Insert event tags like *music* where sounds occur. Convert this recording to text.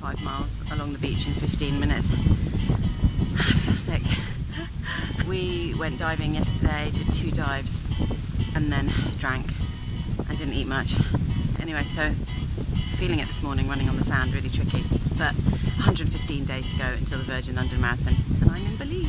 five miles along the beach in 15 minutes. I *sighs* feel sick. We went diving yesterday, did two dives, and then drank and didn't eat much. Anyway, so feeling it this morning running on the sand, really tricky. But 115 days to go until the Virgin London Marathon, and I'm in Belize.